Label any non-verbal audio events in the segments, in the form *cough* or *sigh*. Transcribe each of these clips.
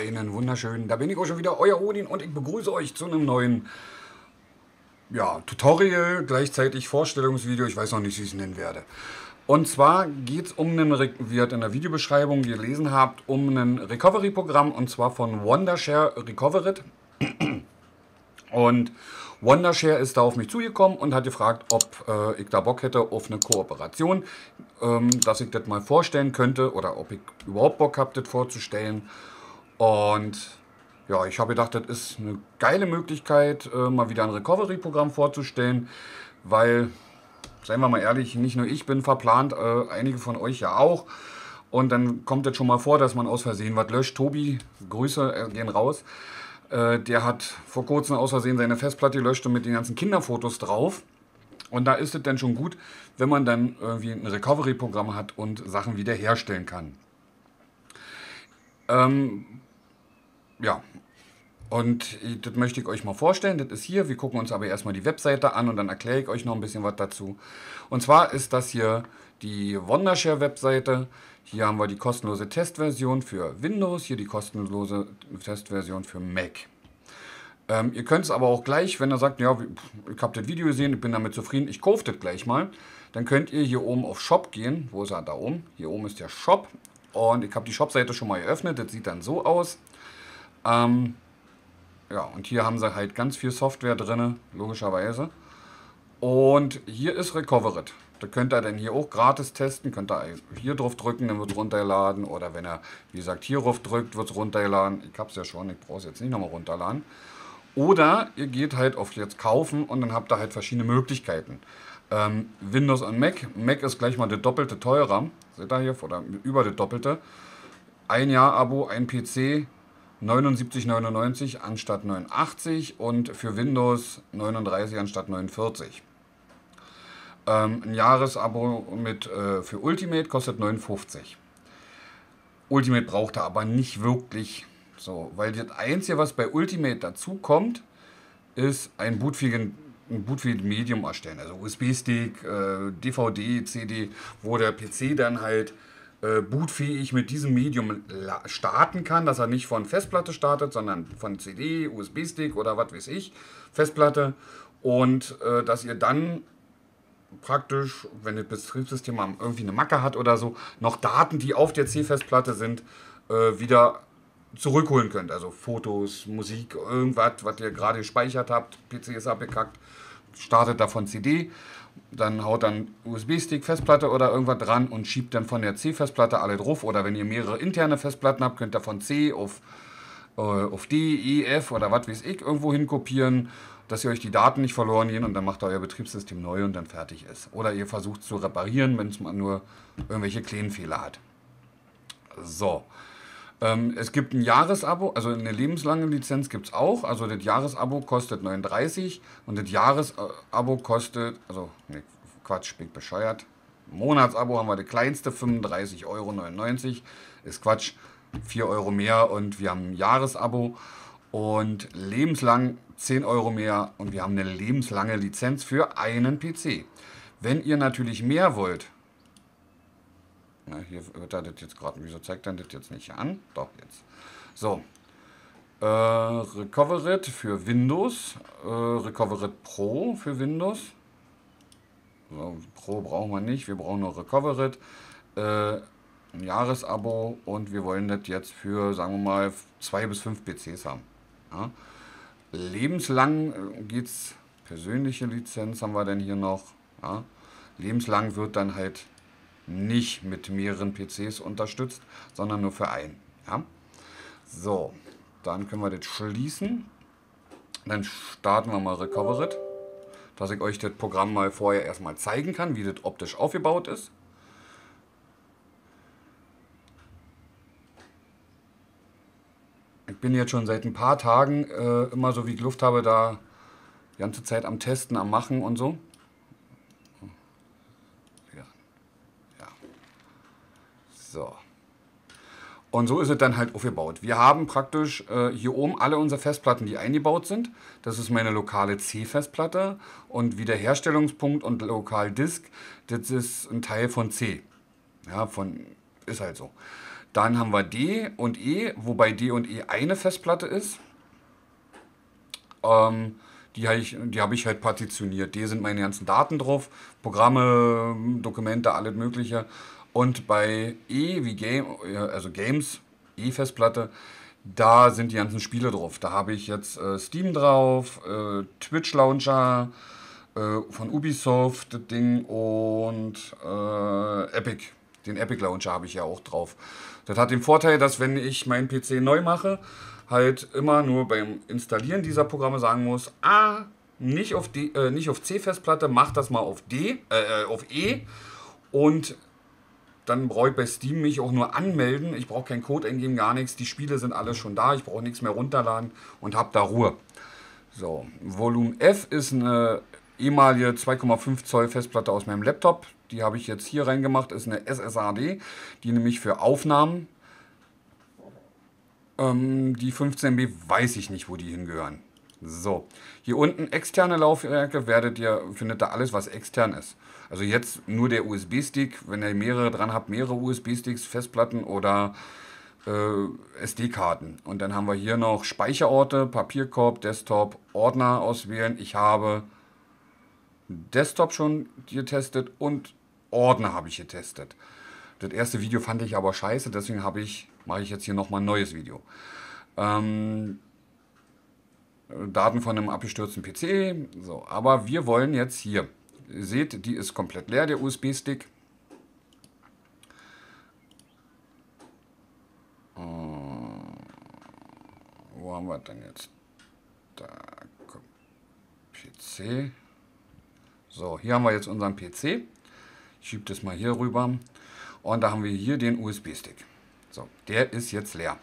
Einen wunderschönen, da bin ich auch schon wieder, euer Odin und ich begrüße euch zu einem neuen ja, Tutorial, gleichzeitig Vorstellungsvideo, ich weiß noch nicht, wie ich es nennen werde. Und zwar geht es um einen, wie ihr in der Videobeschreibung gelesen habt, um ein Recovery-Programm und zwar von Wondershare Recoverit. Und Wondershare ist da auf mich zugekommen und hat gefragt, ob äh, ich da Bock hätte auf eine Kooperation, ähm, dass ich das mal vorstellen könnte oder ob ich überhaupt Bock habe, das vorzustellen. Und ja, ich habe gedacht, das ist eine geile Möglichkeit, äh, mal wieder ein Recovery-Programm vorzustellen, weil, seien wir mal ehrlich, nicht nur ich bin verplant, äh, einige von euch ja auch. Und dann kommt es schon mal vor, dass man aus Versehen was löscht. Tobi, Grüße äh, gehen raus. Der hat vor kurzem aus Versehen seine Festplatte gelöscht und mit den ganzen Kinderfotos drauf. Und da ist es dann schon gut, wenn man dann irgendwie ein Recovery-Programm hat und Sachen wiederherstellen kann. Ähm, ja, und das möchte ich euch mal vorstellen. Das ist hier. Wir gucken uns aber erstmal die Webseite an und dann erkläre ich euch noch ein bisschen was dazu. Und zwar ist das hier die Wondershare-Webseite. Hier haben wir die kostenlose Testversion für Windows, hier die kostenlose Testversion für Mac. Ähm, ihr könnt es aber auch gleich, wenn ihr sagt, ja, ich habe das Video gesehen, ich bin damit zufrieden, ich kaufe das gleich mal, dann könnt ihr hier oben auf Shop gehen. Wo ist er? Da oben. Hier oben ist der Shop. Und ich habe die Shop-Seite schon mal geöffnet. Das sieht dann so aus. Ähm, ja, und hier haben sie halt ganz viel Software drin, logischerweise. Und hier ist Recoverit. Da könnt ihr dann hier auch gratis testen. Könnt ihr hier drauf drücken, dann wird es runtergeladen. Oder wenn ihr, wie gesagt, hier drauf drückt, wird es runtergeladen. Ich habe es ja schon, ich brauche es jetzt nicht nochmal runterladen. Oder ihr geht halt auf jetzt kaufen und dann habt ihr halt verschiedene Möglichkeiten. Ähm, Windows und Mac. Mac ist gleich mal der doppelte teurer. Seht ihr hier? Oder über der doppelte. Ein Jahr Abo, ein PC, 79,99 anstatt 89 und für Windows 39 anstatt 49. Ähm, ein Jahresabo mit, äh, für Ultimate kostet 59. Ultimate braucht er aber nicht wirklich so, weil das Einzige, was bei Ultimate dazu kommt, ist ein bootfähigen bootfähiges Medium erstellen. Also USB-Stick, äh, DVD, CD, wo der PC dann halt äh, bootfähig mit diesem Medium starten kann, dass er nicht von Festplatte startet, sondern von CD, USB-Stick oder was weiß ich, Festplatte. Und äh, dass ihr dann praktisch, wenn das Betriebssystem irgendwie eine Macke hat oder so, noch Daten, die auf der C-Festplatte sind, äh, wieder zurückholen könnt. Also Fotos, Musik, irgendwas, was ihr gerade gespeichert habt. PC ist abgekackt, startet davon CD, dann haut dann USB-Stick, Festplatte oder irgendwas dran und schiebt dann von der C-Festplatte alle drauf. Oder wenn ihr mehrere interne Festplatten habt, könnt ihr von C auf, äh, auf D, E, F oder was weiß ich irgendwo hin kopieren dass ihr euch die Daten nicht verloren gehen und dann macht euer Betriebssystem neu und dann fertig ist. Oder ihr versucht zu reparieren, wenn es mal nur irgendwelche kleinen Fehler hat. So. Ähm, es gibt ein Jahresabo, also eine lebenslange Lizenz gibt es auch. Also das Jahresabo kostet 39 und das Jahresabo kostet, also ne, Quatsch, bin bescheuert. Monatsabo haben wir das kleinste, 35,99 Euro. Ist Quatsch, 4 Euro mehr und wir haben ein Jahresabo und lebenslang 10 Euro mehr und wir haben eine lebenslange Lizenz für einen PC. Wenn ihr natürlich mehr wollt, na, hier wird das jetzt gerade, wieso zeigt dann das jetzt nicht an? Doch, jetzt. So, äh, Recoverit für Windows, äh, Recoverit Pro für Windows. So, Pro brauchen wir nicht, wir brauchen nur Recoverit. Äh, ein Jahresabo und wir wollen das jetzt für, sagen wir mal, zwei bis fünf PCs haben. Ja. Lebenslang äh, es, persönliche Lizenz haben wir denn hier noch. Ja. Lebenslang wird dann halt nicht mit mehreren PCs unterstützt, sondern nur für einen. Ja. So, dann können wir das schließen. Dann starten wir mal Recoverit, dass ich euch das Programm mal vorher erstmal zeigen kann, wie das optisch aufgebaut ist. bin jetzt schon seit ein paar Tagen äh, immer so wie ich Luft habe, da die ganze Zeit am Testen, am Machen und so. Ja. ja. So. Und so ist es dann halt aufgebaut. Wir haben praktisch äh, hier oben alle unsere Festplatten, die eingebaut sind. Das ist meine lokale C-Festplatte und Wiederherstellungspunkt und Lokaldisk, das ist ein Teil von C. Ja, von, ist halt so. Dann haben wir D und E, wobei D und E eine Festplatte ist. Ähm, die habe ich, hab ich halt partitioniert. D sind meine ganzen Daten drauf, Programme, Dokumente, alles Mögliche. Und bei E wie Game, also Games, E-Festplatte, da sind die ganzen Spiele drauf. Da habe ich jetzt äh, Steam drauf, äh, Twitch Launcher äh, von Ubisoft, das Ding und äh, Epic. Den Epic Launcher habe ich ja auch drauf. Das hat den Vorteil, dass wenn ich meinen PC neu mache, halt immer nur beim Installieren dieser Programme sagen muss, ah, nicht auf, D, äh, auf C-Festplatte, mach das mal auf D, äh, auf E und dann brauche ich bei Steam mich auch nur anmelden. Ich brauche keinen Code eingeben, gar nichts. Die Spiele sind alle schon da. Ich brauche nichts mehr runterladen und habe da Ruhe. So, Volume F ist eine ehemalige 2,5 Zoll Festplatte aus meinem Laptop. Die habe ich jetzt hier reingemacht. Ist eine SSAD, die nämlich für Aufnahmen. Ähm, die 15 MB weiß ich nicht, wo die hingehören. So, hier unten externe Laufwerke werdet ihr, findet da alles, was extern ist. Also jetzt nur der USB-Stick, wenn ihr mehrere dran habt, mehrere USB-Sticks, Festplatten oder äh, SD-Karten. Und dann haben wir hier noch Speicherorte, Papierkorb, Desktop, Ordner auswählen. Ich habe Desktop schon getestet und Ordner habe ich getestet. Das erste Video fand ich aber scheiße, deswegen habe ich, mache ich jetzt hier nochmal ein neues Video. Ähm, Daten von einem abgestürzten PC. So, aber wir wollen jetzt hier, ihr seht, die ist komplett leer, der USB-Stick. Äh, wo haben wir denn jetzt? Da, PC. So, hier haben wir jetzt unseren PC. Ich schiebe das mal hier rüber. Und da haben wir hier den USB-Stick. So, der ist jetzt leer.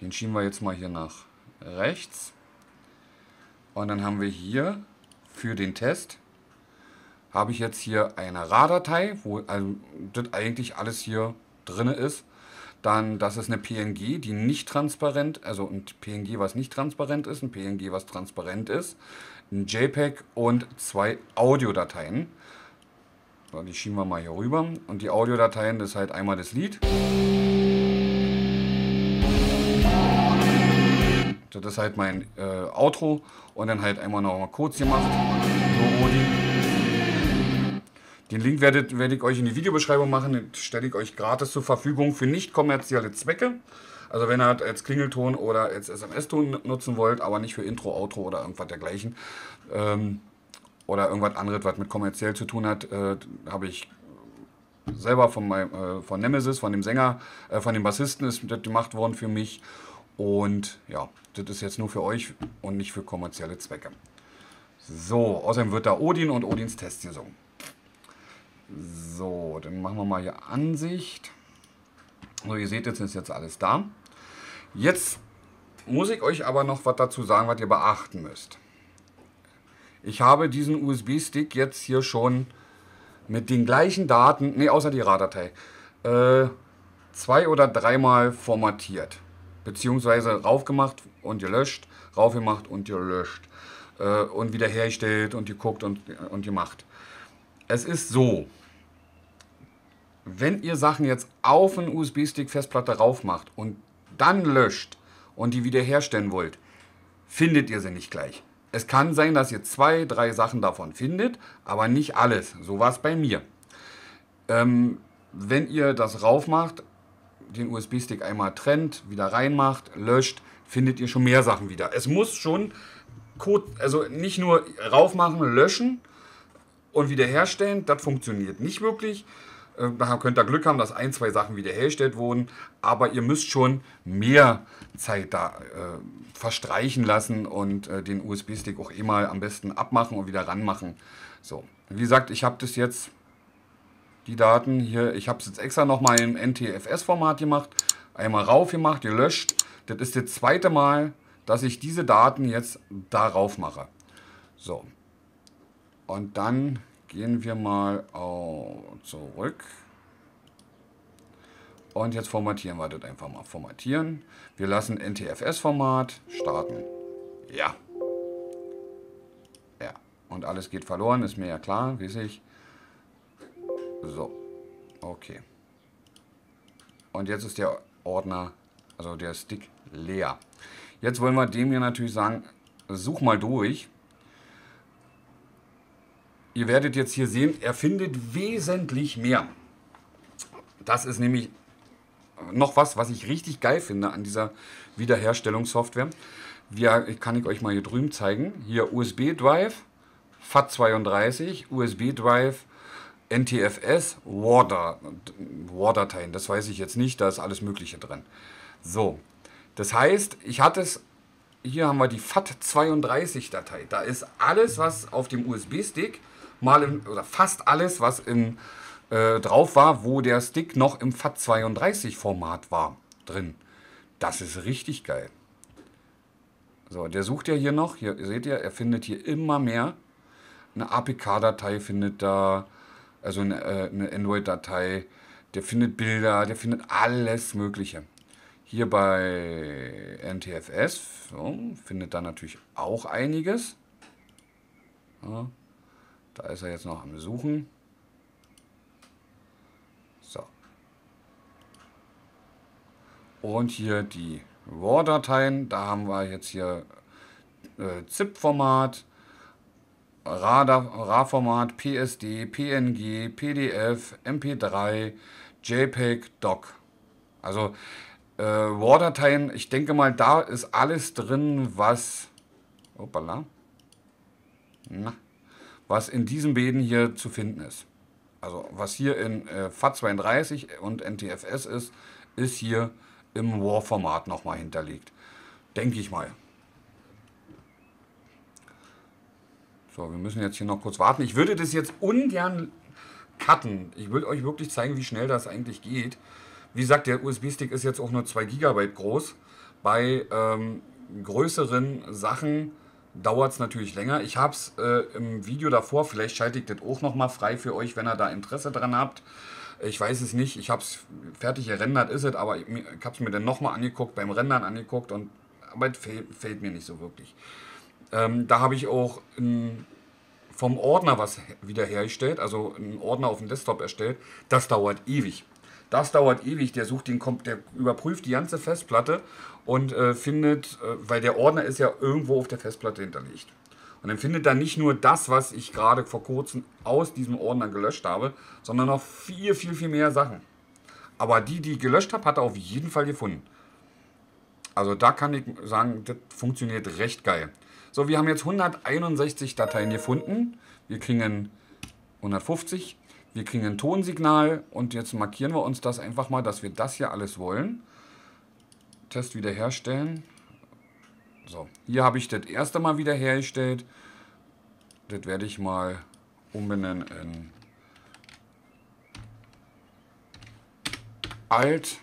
Den schieben wir jetzt mal hier nach rechts. Und dann haben wir hier für den Test, habe ich jetzt hier eine RAR-Datei, wo also das eigentlich alles hier drin ist. Dann, das ist eine PNG, die nicht transparent, also ein PNG, was nicht transparent ist, ein PNG, was transparent ist, ein JPEG und zwei Audiodateien. Die schieben wir mal hier rüber. Und die Audiodateien, das ist halt einmal das Lied. Das ist halt mein äh, Outro und dann halt einmal noch mal kurz gemacht. Den Link werde ich euch in die Videobeschreibung machen. Den stelle ich euch gratis zur Verfügung für nicht kommerzielle Zwecke. Also wenn ihr halt als Klingelton oder als SMS-Ton nutzen wollt, aber nicht für Intro, Outro oder irgendwas dergleichen. Ähm, oder irgendwas anderes, was mit kommerziell zu tun hat, äh, habe ich selber von, meinem, äh, von Nemesis, von dem Sänger, äh, von dem Bassisten ist das gemacht worden für mich. Und ja, das ist jetzt nur für euch und nicht für kommerzielle Zwecke. So, außerdem wird da Odin und Odins Test gesungen. So, dann machen wir mal hier Ansicht. So, ihr seht, jetzt ist jetzt alles da. Jetzt muss ich euch aber noch was dazu sagen, was ihr beachten müsst. Ich habe diesen USB-Stick jetzt hier schon mit den gleichen Daten, ne, außer die RAR-Datei, äh, zwei oder dreimal formatiert beziehungsweise raufgemacht und gelöscht, raufgemacht und gelöscht äh, und wiederhergestellt und geguckt und, und gemacht. Es ist so, wenn ihr Sachen jetzt auf einen USB-Stick Festplatte raufmacht und dann löscht und die wiederherstellen wollt, findet ihr sie nicht gleich. Es kann sein, dass ihr zwei, drei Sachen davon findet, aber nicht alles. So war es bei mir. Ähm, wenn ihr das raufmacht, den USB-Stick einmal trennt, wieder reinmacht, löscht, findet ihr schon mehr Sachen wieder. Es muss schon Code, also nicht nur raufmachen, löschen und wiederherstellen, das funktioniert nicht wirklich. Äh, da könnt ihr Glück haben, dass ein, zwei Sachen wiederhergestellt wurden, aber ihr müsst schon mehr Zeit da äh, verstreichen lassen und äh, den USB-Stick auch eh mal am besten abmachen und wieder ranmachen. So, wie gesagt, ich habe das jetzt die Daten hier. Ich habe es jetzt extra nochmal im NTFS-Format gemacht. Einmal rauf gemacht, gelöscht. Das ist das zweite Mal, dass ich diese Daten jetzt darauf mache. So. Und dann gehen wir mal zurück. Und jetzt formatieren wir das einfach mal. Formatieren. Wir lassen NTFS-Format starten. Ja. Ja. Und alles geht verloren, ist mir ja klar, weiß ich. So. Okay. Und jetzt ist der Ordner, also der Stick leer. Jetzt wollen wir dem hier natürlich sagen, such mal durch. Ihr werdet jetzt hier sehen, er findet wesentlich mehr. Das ist nämlich noch was, was ich richtig geil finde an dieser Wiederherstellungssoftware. Wir, kann ich euch mal hier drüben zeigen. Hier USB-Drive, FAT32, USB-Drive, NTFS, WAR-Dateien. Das weiß ich jetzt nicht, da ist alles Mögliche drin. So, das heißt, ich hatte es, hier haben wir die FAT32-Datei. Da ist alles, was auf dem USB-Stick, mal im, oder fast alles, was im, äh, drauf war, wo der Stick noch im FAT32-Format war, drin. Das ist richtig geil. So, der sucht ja hier noch, hier seht ihr, er findet hier immer mehr. Eine APK-Datei findet da, also eine, äh, eine Android-Datei, der findet Bilder, der findet alles Mögliche. Hier bei NTFS so, findet er natürlich auch einiges. Ja, da ist er jetzt noch am Suchen. So. Und hier die RAW-Dateien. Da haben wir jetzt hier äh, ZIP-Format, RAW-Format, PSD, PNG, PDF, MP3, JPEG, DOC. Also äh, RAW-Dateien, ich denke mal, da ist alles drin, was, opala, na, was in diesen Bäden hier zu finden ist. Also was hier in äh, FAT32 und NTFS ist, ist hier im RAW-Format nochmal hinterlegt. Denke ich mal. So, wir müssen jetzt hier noch kurz warten. Ich würde das jetzt ungern cutten. Ich will euch wirklich zeigen, wie schnell das eigentlich geht. Wie gesagt, der USB-Stick ist jetzt auch nur 2 GB groß. Bei ähm, größeren Sachen dauert es natürlich länger. Ich habe es äh, im Video davor, vielleicht schalte ich das auch nochmal frei für euch, wenn ihr da Interesse dran habt. Ich weiß es nicht, ich habe es fertig gerendert, ist es, aber ich, ich habe es mir dann nochmal angeguckt, beim Rendern angeguckt und aber es fehlt, fehlt mir nicht so wirklich. Ähm, da habe ich auch in, vom Ordner was wiederhergestellt, also einen Ordner auf dem Desktop erstellt. Das dauert ewig. Das dauert ewig. Der sucht den, der überprüft die ganze Festplatte und äh, findet, äh, weil der Ordner ist ja irgendwo auf der Festplatte hinterlegt. Und dann findet er nicht nur das, was ich gerade vor kurzem aus diesem Ordner gelöscht habe, sondern noch viel, viel, viel mehr Sachen. Aber die, die ich gelöscht habe, hat er auf jeden Fall gefunden. Also da kann ich sagen, das funktioniert recht geil. So, wir haben jetzt 161 Dateien gefunden. Wir kriegen 150 wir kriegen ein Tonsignal und jetzt markieren wir uns das einfach mal, dass wir das hier alles wollen. Test wiederherstellen. So, hier habe ich das erste Mal wiederhergestellt. Das werde ich mal umbenennen in Alt.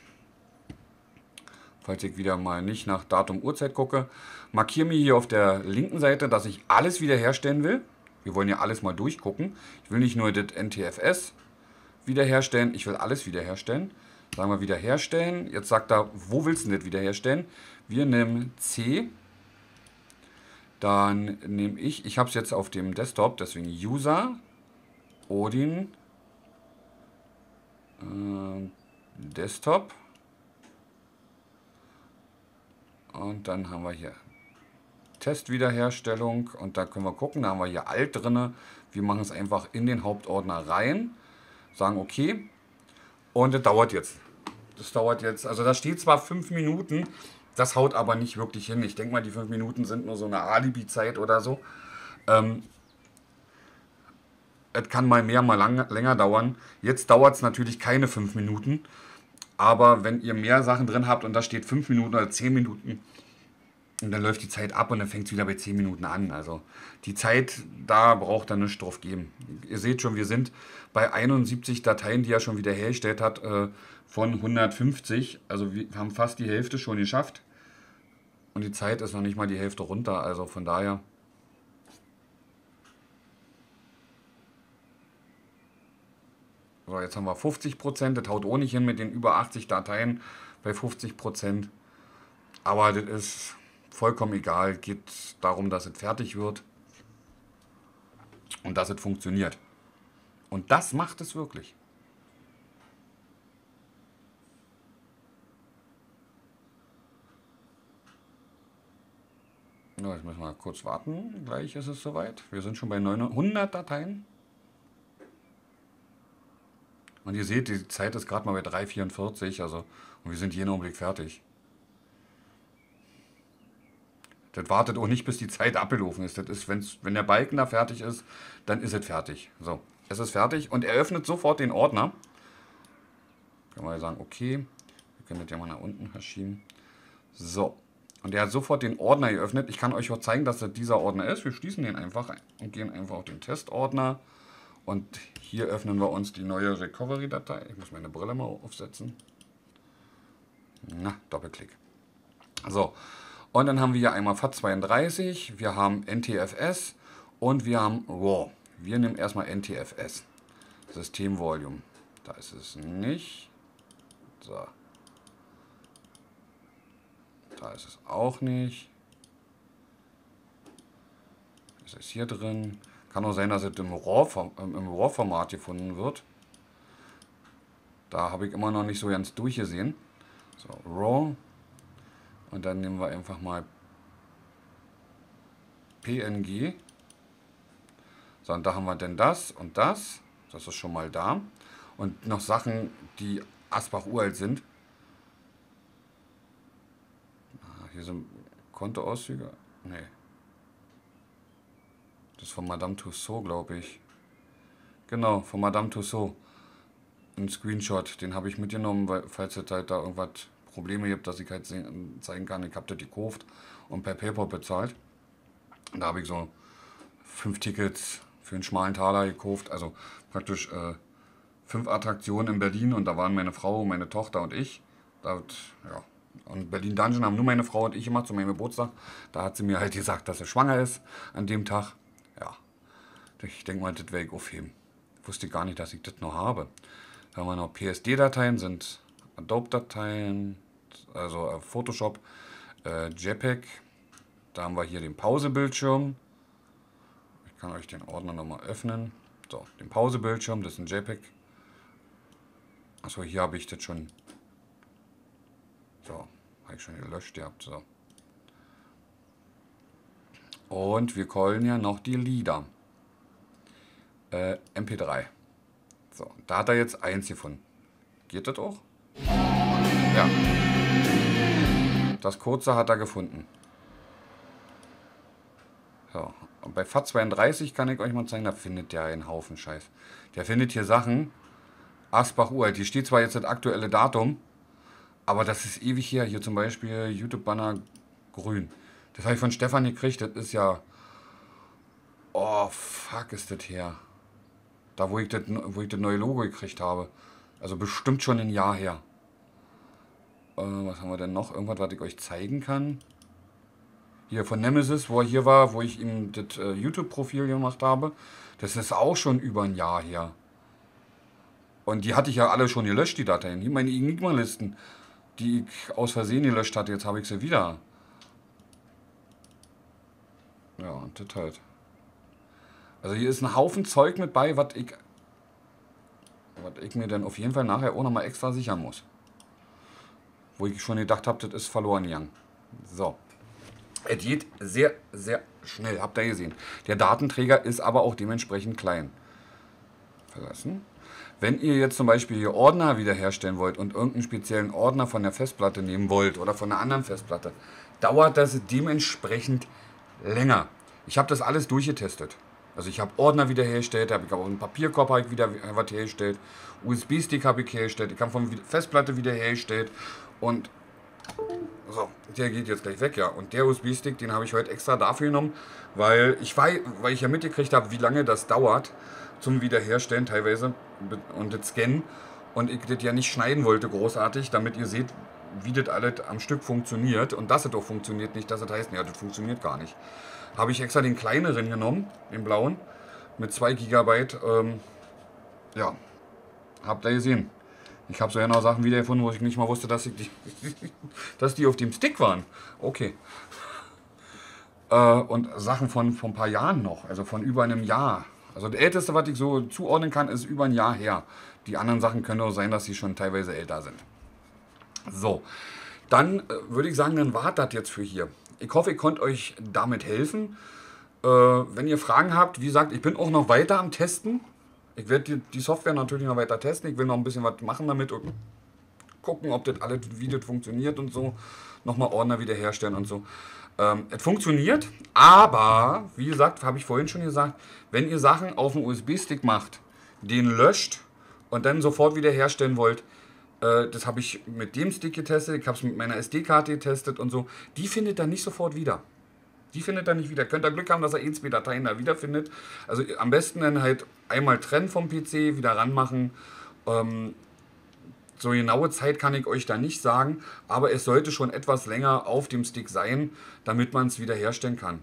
Falls ich wieder mal nicht nach Datum Uhrzeit gucke. Markiere mir hier auf der linken Seite, dass ich alles wiederherstellen will. Wir wollen ja alles mal durchgucken. Ich will nicht nur das NTFS wiederherstellen, ich will alles wiederherstellen. Sagen wir wiederherstellen. Jetzt sagt er, wo willst du das wiederherstellen? Wir nehmen C. Dann nehme ich, ich habe es jetzt auf dem Desktop, deswegen User, Odin, äh, Desktop. Und dann haben wir hier Testwiederherstellung und da können wir gucken, da haben wir hier alt drin. Wir machen es einfach in den Hauptordner rein, sagen okay und das dauert jetzt. Das dauert jetzt, also da steht zwar fünf Minuten, das haut aber nicht wirklich hin. Ich denke mal, die fünf Minuten sind nur so eine Alibi-Zeit oder so. Ähm, es kann mal mehr, mal lang, länger dauern. Jetzt dauert es natürlich keine fünf Minuten. Aber wenn ihr mehr Sachen drin habt und da steht fünf Minuten oder zehn Minuten, und dann läuft die Zeit ab und dann fängt es wieder bei 10 Minuten an. Also die Zeit, da braucht er nichts drauf geben. Ihr seht schon, wir sind bei 71 Dateien, die er schon wieder hergestellt hat, äh, von 150. Also wir haben fast die Hälfte schon geschafft. Und die Zeit ist noch nicht mal die Hälfte runter. Also von daher. So, jetzt haben wir 50%. Das haut ohnehin hin mit den über 80 Dateien bei 50%. Aber das ist vollkommen egal. Geht darum, dass es fertig wird und dass es funktioniert. Und das macht es wirklich. Jetzt müssen wir kurz warten. Gleich ist es soweit. Wir sind schon bei 900 Dateien. Und ihr seht, die Zeit ist gerade mal bei 3,44. Also, und wir sind jeden Augenblick fertig. Das wartet auch nicht, bis die Zeit abgelaufen ist. Das ist, wenn's, wenn der Balken da fertig ist, dann ist es fertig. So, es ist fertig und er öffnet sofort den Ordner. Können wir sagen, okay. Wir können das ja mal nach unten verschieben. So, und er hat sofort den Ordner geöffnet. Ich kann euch auch zeigen, dass das dieser Ordner ist. Wir schließen den einfach und gehen einfach auf den Testordner. Und hier öffnen wir uns die neue Recovery-Datei. Ich muss meine Brille mal aufsetzen. Na, Doppelklick. So, und dann haben wir hier einmal FAT32, wir haben NTFS und wir haben RAW. Wir nehmen erstmal NTFS. Systemvolume. Da ist es nicht. So. Da ist es auch nicht. Ist es hier drin? Kann auch sein, dass es im RAW-Format gefunden wird. Da habe ich immer noch nicht so ganz durchgesehen. So, RAW. Und dann nehmen wir einfach mal PNG. So, und da haben wir denn das und das. Das ist schon mal da. Und noch Sachen, die Asbach uralt sind. Ah, hier sind Kontoauszüge. Nee. Das ist von Madame Tussaud, glaube ich. Genau, von Madame Tussaud. Ein Screenshot, den habe ich mitgenommen, weil, falls ihr halt da irgendwas Probleme gibt, dass ich halt zeigen kann, ich habe das gekauft und per PayPal bezahlt. Da habe ich so fünf Tickets für einen schmalen Taler gekauft, also praktisch äh, fünf Attraktionen in Berlin und da waren meine Frau, meine Tochter und ich. Da, ja. Und Berlin Dungeon haben nur meine Frau und ich gemacht zu meinem Geburtstag. Da hat sie mir halt gesagt, dass sie schwanger ist an dem Tag. Ich denke mal, das werde ich aufheben. Wusste gar nicht, dass ich das noch habe. Da haben wir noch PSD-Dateien, sind Adobe-Dateien, also äh, Photoshop, äh, JPEG. Da haben wir hier den Pausebildschirm. Ich kann euch den Ordner nochmal öffnen. So, den Pausebildschirm, das ist ein JPEG. Achso, hier habe ich das schon. So, habe ich schon gelöscht gehabt. So. Und wir callen ja noch die Lieder. Äh, MP3. So, da hat er jetzt eins gefunden. Geht das auch? Ja. Das kurze hat er gefunden. So. Und bei FAT32 kann ich euch mal zeigen, da findet der einen Haufen Scheiß. Der findet hier Sachen. Asbach uralt. Hier steht zwar jetzt das aktuelle Datum, aber das ist ewig her. Hier zum Beispiel YouTube-Banner grün. Das habe ich von Stefan gekriegt. Das ist ja. Oh, fuck, ist das her. Da, wo ich das, wo ich das neue Logo gekriegt habe. Also bestimmt schon ein Jahr her. Äh, was haben wir denn noch? Irgendwas, was ich euch zeigen kann. Hier von Nemesis, wo er hier war, wo ich ihm das äh, YouTube-Profil gemacht habe. Das ist auch schon über ein Jahr her. Und die hatte ich ja alle schon gelöscht, die Dateien. Hier meine Enigma-Listen, die ich aus Versehen gelöscht hatte. Jetzt habe ich sie wieder. Ja, und das halt. Also hier ist ein Haufen Zeug mit bei, was ich, was ich mir dann auf jeden Fall nachher auch nochmal extra sichern muss wo ich schon gedacht habe, das ist verloren gegangen. So. Es geht sehr, sehr schnell, habt ihr gesehen. Der Datenträger ist aber auch dementsprechend klein. Verlassen. Wenn ihr jetzt zum Beispiel hier Ordner wiederherstellen wollt und irgendeinen speziellen Ordner von der Festplatte nehmen wollt oder von einer anderen Festplatte, dauert das dementsprechend länger. Ich habe das alles durchgetestet. Also ich habe Ordner wiederhergestellt, habe ich auch einen Papierkorb ich wieder was hergestellt, USB-Stick habe ich hergestellt, ich habe von Festplatte wiederhergestellt und so, der geht jetzt gleich weg, ja. Und der USB-Stick, den habe ich heute extra dafür genommen, weil ich, weiß, weil ich ja mitgekriegt habe, wie lange das dauert zum Wiederherstellen teilweise und das Scannen. Und ich das ja nicht schneiden wollte großartig, damit ihr seht, wie das alles am Stück funktioniert. Und dass es auch funktioniert, nicht dass es heißt, ja, das funktioniert gar nicht. Habe ich extra den kleineren genommen, den blauen, mit 2 GB. Ähm, ja, habt ihr gesehen. Ich habe so noch Sachen wiedergefunden, wo ich nicht mal wusste, dass, die, *laughs* dass die auf dem Stick waren. Okay. Äh, und Sachen von, von ein paar Jahren noch, also von über einem Jahr. Also das Älteste, was ich so zuordnen kann, ist über ein Jahr her. Die anderen Sachen können auch sein, dass sie schon teilweise älter sind. So, dann äh, würde ich sagen, dann war das jetzt für hier. Ich hoffe, ich konnte euch damit helfen. Äh, wenn ihr Fragen habt, wie gesagt, ich bin auch noch weiter am Testen. Ich werde die, die Software natürlich noch weiter testen. Ich will noch ein bisschen was machen damit und gucken, ob das alles, wie das funktioniert und so. Nochmal Ordner wiederherstellen und so. Ähm, es funktioniert, aber wie gesagt, habe ich vorhin schon gesagt, wenn ihr Sachen auf dem USB-Stick macht, den löscht und dann sofort wiederherstellen wollt, äh, das habe ich mit dem Stick getestet, ich habe es mit meiner SD-Karte getestet und so, die findet er nicht sofort wieder. Die findet er nicht wieder. Könnt ihr Glück haben, dass er eh zwei Dateien da wiederfindet. Also am besten dann halt einmal trennen vom PC, wieder ranmachen. Ähm, so genaue Zeit kann ich euch da nicht sagen, aber es sollte schon etwas länger auf dem Stick sein, damit man es wiederherstellen kann.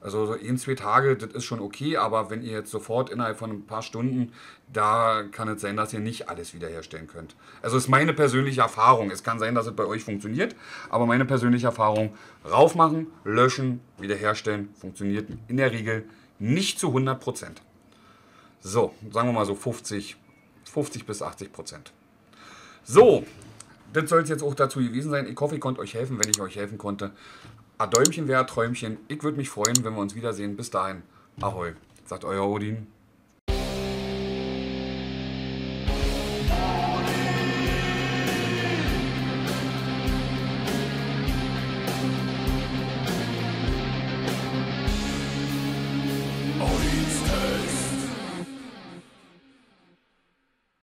Also so ein, zwei Tage, das ist schon okay, aber wenn ihr jetzt sofort innerhalb von ein paar Stunden, da kann es sein, dass ihr nicht alles wiederherstellen könnt. Also ist meine persönliche Erfahrung. Es kann sein, dass es bei euch funktioniert, aber meine persönliche Erfahrung, raufmachen, löschen, wiederherstellen, funktioniert in der Regel nicht zu 100 Prozent. So, sagen wir mal so 50, 50 bis 80 Prozent. So, das soll es jetzt auch dazu gewesen sein. Ich hoffe, ich konnte euch helfen, wenn ich euch helfen konnte. A Däumchen wäre Träumchen. Ich würde mich freuen, wenn wir uns wiedersehen. Bis dahin. Ahoi, sagt euer Odin.